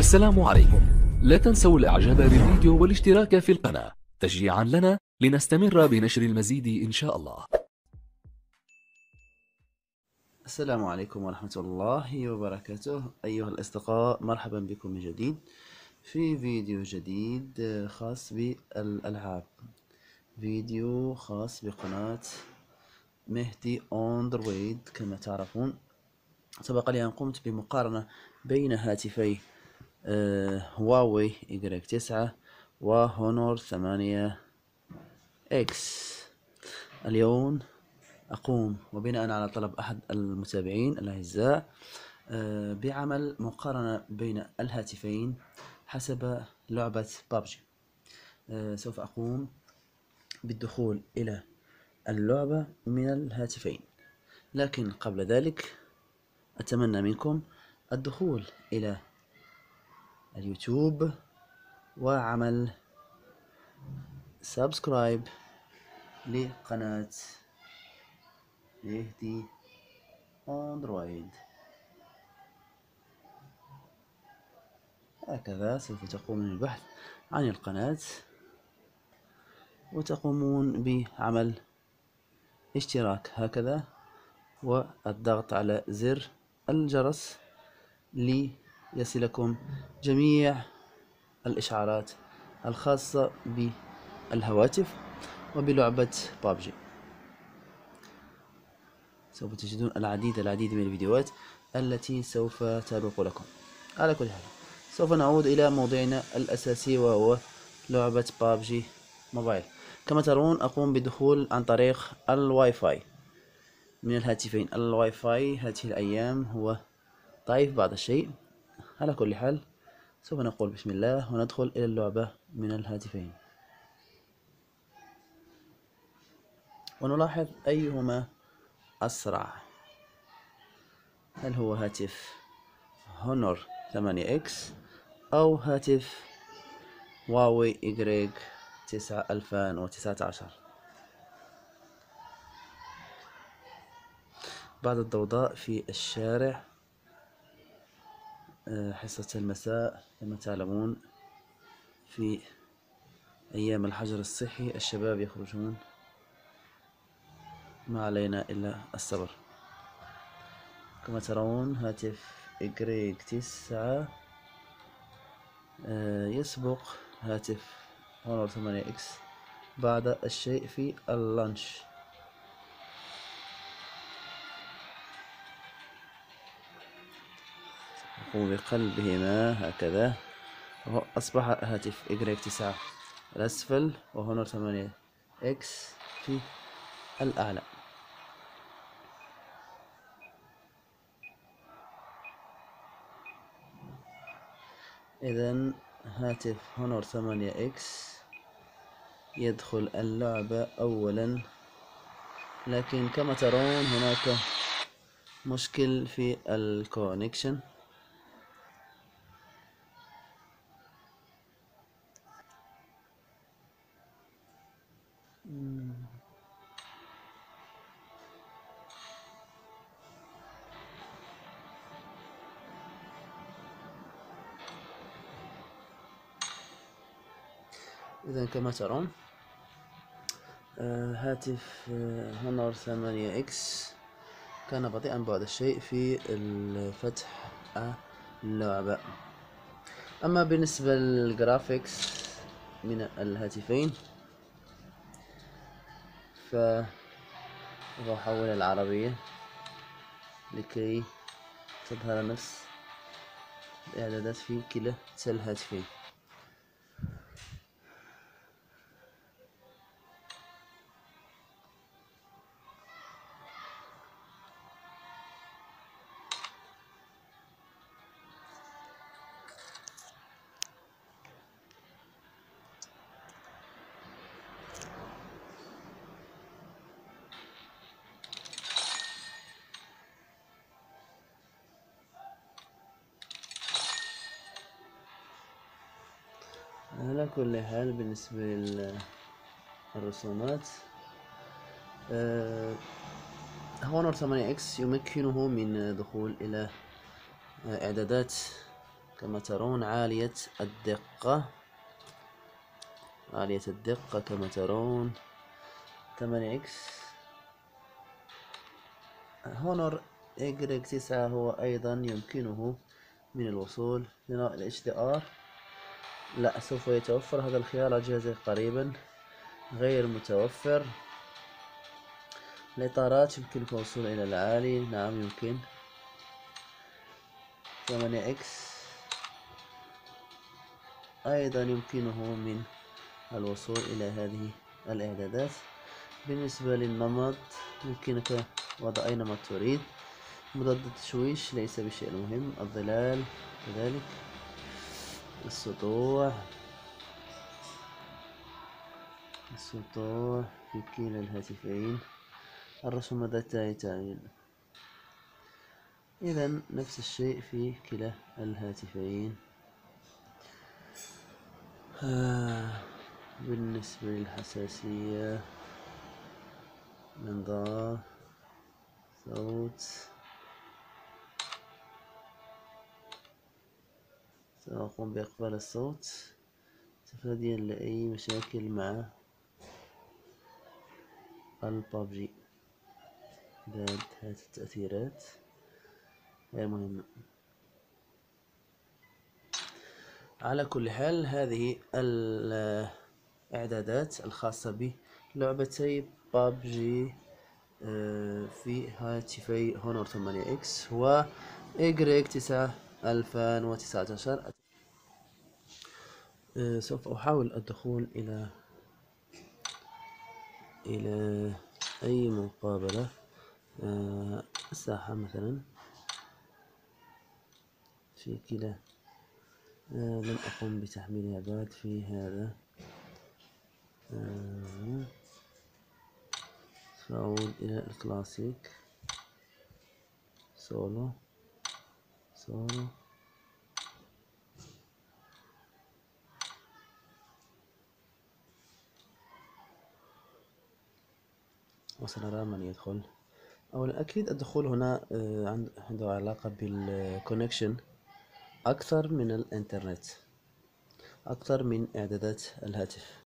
السلام عليكم. لا تنسوا الإعجاب بالفيديو والاشتراك في القناة. تشجيعا لنا لنستمر بنشر المزيد إن شاء الله. السلام عليكم ورحمة الله وبركاته. أيها الأصدقاء مرحبا بكم من جديد في فيديو جديد خاص بالألعاب. فيديو خاص بقناة مهدي أندرويد كما تعرفون. سبق لي أن قمت بمقارنة بين هاتفي هواوي Y 9 و Honor 8 X. اليوم أقوم وبناء على طلب أحد المتابعين الأعزاء آه، بعمل مقارنة بين الهاتفين حسب لعبة بابجي. آه، سوف أقوم بالدخول إلى اللعبة من الهاتفين. لكن قبل ذلك أتمنى منكم الدخول إلى اليوتيوب وعمل سبسكرايب لقناة يهدي أندرويد. هكذا سوف تقومون بالبحث عن القناة وتقومون بعمل اشتراك. هكذا والضغط على زر الجرس ليصلكم جميع الإشعارات الخاصة بالهواتف وبلعبة بابجي. سوف تجدون العديد العديد من الفيديوهات التي سوف تروق لكم. على كل حال سوف نعود إلى موضوعنا الأساسي وهو لعبة PUBG Mobile. كما ترون أقوم بدخول عن طريق الواي فاي من الهاتفين الواي فاي هذه الأيام هو ضعيف بعض الشيء. على كل حال سوف نقول بسم الله وندخل إلى اللعبة من الهاتفين. ونلاحظ أيهما أسرع. هل هو هاتف هونور 8 إكس أو هاتف هواوي إجريك 9 2019 بعد الضوضاء في الشارع حصة المساء كما تعلمون في أيام الحجر الصحي الشباب يخرجون ما علينا إلا الصبر. كما ترون هاتف إجريك تسعة آه، يسبق هاتف هونور ثمانية إكس بعد الشيء في اللانش. نقوم بقلبهما هكذا. أصبح هاتف إجريك تسعة الأسفل و Honor ثمانية X في الأعلى. إذا هاتف Honor ثمانية X. يدخل اللعبة أولا. لكن كما ترون هناك مشكل في ال connection. إذا كما ترون آه هاتف آه Honor ثمانية X. كان بطيئا بعض الشيء في الفتح اللعبة أما بالنسبة لل graphics من الهاتفين ف أحول العربية لكي تظهر نفس الإعدادات في كلا الهاتفين على كل حال بالنسبة للرسومات. Honor 8 X يمكنه من دخول إلى إعدادات كما ترون عالية الدقة. عالية الدقة كما ترون. 8 X. Honor Y 9 هو أيضا يمكنه من الوصول ل HDR لا سوف يتوفر هذا الخيار على جهازك قريبا غير متوفر. الإطارات يمكنك الوصول إلى العالي. نعم يمكن. 8 إكس. أيضا يمكنه من الوصول إلى هذه الإعدادات. بالنسبة للنمط يمكنك وضع أي نمط تريد. مضاد التشويش ليس بشيء مهم. الظلال كذلك. السطوع السطوع في كلا الهاتفين. الرسومات التالية إذا نفس الشيء في كلا الهاتفين. آه بالنسبة للحساسية. منظار. صوت. سأقوم بإقبال الصوت. تفاديا لأي مشاكل مع البابجي بعد هذه التأثيرات. غير مهمة على كل حال هذه الإعدادات الخاصة بلعبتي بابجي آه، في هاتفي هونور 8 إكس. و إجريك 9 2019 آه، سوف أحاول الدخول إلى إلى أي مقابلة. آه، الساحة مثلا. في كلا. آه، لم أقم بتحميلها بعد في هذا. سأعود إلى ال classic solo. solo وسنرى من يدخل. أولا أكيد الدخول هنا آه، عنده علاقة بال connection أكثر من الإنترنت أكثر من إعدادات الهاتف.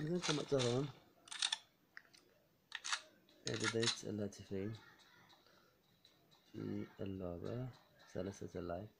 إذا كما ترون إعدادات الهاتفين في اللعبة. ثلاثة اللايف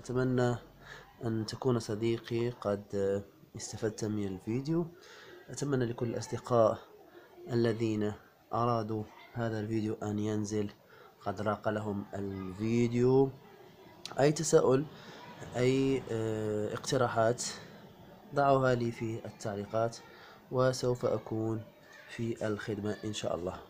أتمنى أن تكون صديقي قد استفدت من الفيديو. أتمنى لكل الأصدقاء الذين أرادوا هذا الفيديو أن ينزل قد راق لهم الفيديو. أي تساؤل أي آه، اقتراحات ضعوها لي في التعليقات وسوف أكون في الخدمة إن شاء الله.